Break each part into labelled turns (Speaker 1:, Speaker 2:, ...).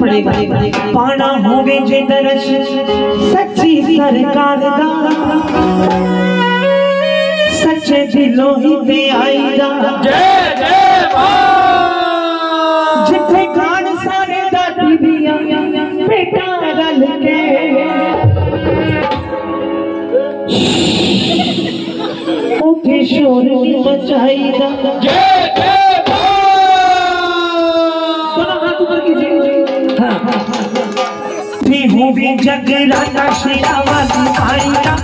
Speaker 1: पड़ेगा। पाना होवे जे सच्ची सरकार दा। सच्चे दिलों ही ते आईदा
Speaker 2: जय जय
Speaker 1: जिथे सारे दा बेटा रल के शोर मचाईदा जय जय भी जगराना शिरावाली आएगा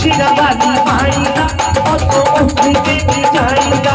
Speaker 1: शिरावाली आएगा और तो उठ के भी जाएगा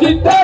Speaker 1: ਕੀਤਾ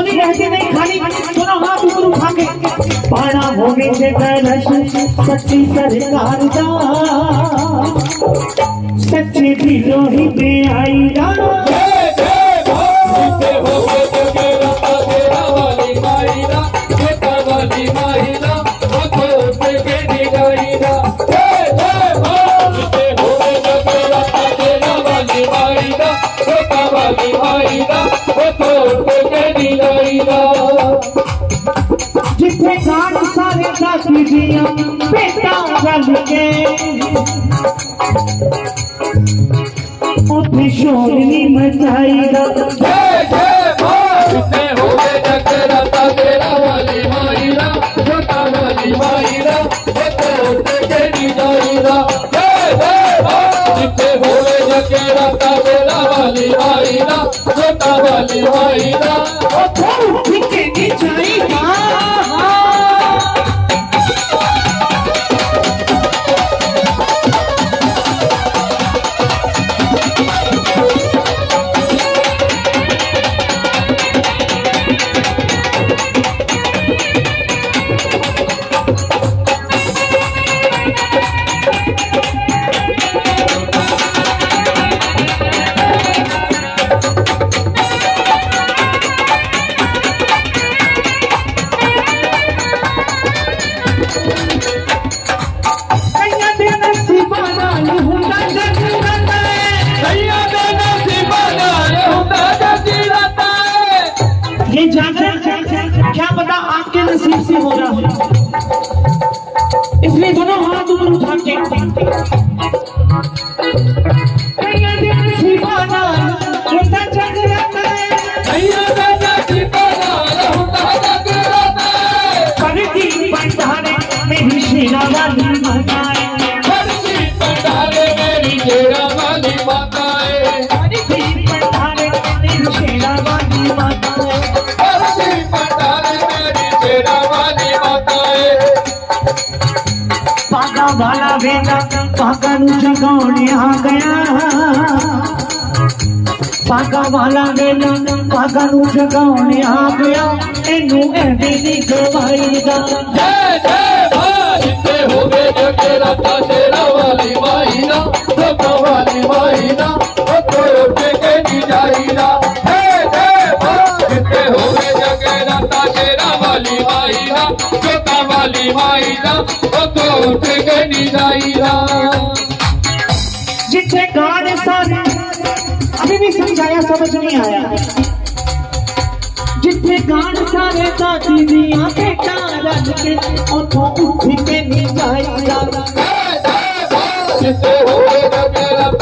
Speaker 1: बोली रहते नहीं खाली दोनों हाथ ऊपर उठा के पाना होवे जे कलश सच्ची सरकार दा। सच्ची दिलों ही पे
Speaker 2: आई रा छोटा वाली आईदा
Speaker 1: जिथे गान सारे दस दिया बेटा गल के। उठे शोर नहीं मचाईदा वाली होइरा छोटा वाली होइरा आपके नसीब से हो रहा है इसलिए दोनों हाथ ऊपर उठा के वाला बेटा पागा नु जगाने आ गया। पागा वाला बेटा पागा नु जगाने आ गया। एनू एडी दी गवाई दा।
Speaker 2: जय जय भाई ते हो गए जगराता तेरा वाली माईना धोखा वाली माईना ओ तो उठे के नी जाईना जय जय भाई ते हो गए जगराता तेरा वाली माईना धोखा वाली माईना ओ तो उठे के नी जाईना
Speaker 1: जिथे गाने सारे अभी भी समझाया समझ नहीं आया। जिथे गान सारे दादी दिया बेटा रज के उठो उठ के नी जाईदा
Speaker 2: जिसे हो जगराता